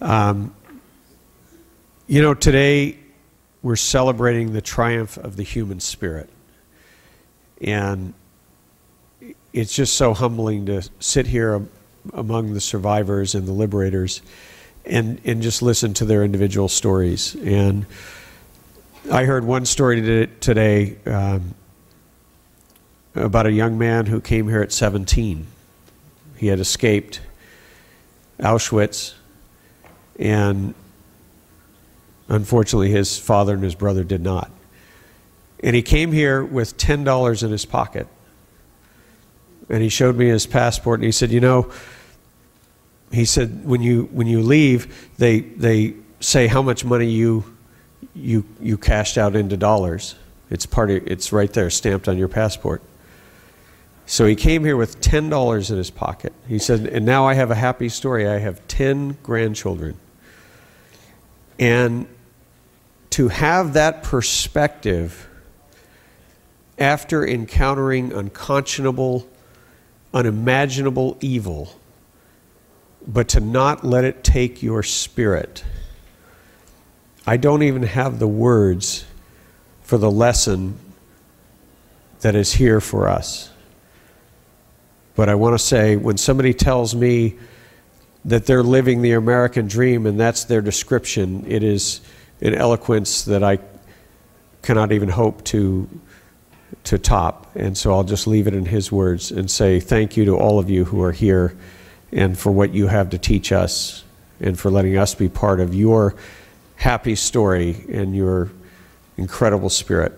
Um, you know, today we're celebrating the triumph of the human spirit. And it's just so humbling to sit here among the survivors and the liberators and, and just listen to their individual stories. And I heard one story today um, about a young man who came here at 17. He had escaped Auschwitz, and unfortunately, his father and his brother did not. And he came here with $10 in his pocket. And he showed me his passport, and he said, You know, he said, when you, when you leave, they, they say how much money you, you, you cashed out into dollars. It's, part of, it's right there, stamped on your passport. So he came here with $10 in his pocket. He said, and now I have a happy story. I have 10 grandchildren. And to have that perspective after encountering unconscionable, unimaginable evil, but to not let it take your spirit. I don't even have the words for the lesson that is here for us. But I want to say when somebody tells me that they're living the American dream and that's their description, it is an eloquence that I cannot even hope to to top. And so I'll just leave it in his words and say thank you to all of you who are here and for what you have to teach us and for letting us be part of your happy story and your incredible spirit.